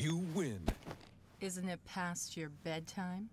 You win. Isn't it past your bedtime?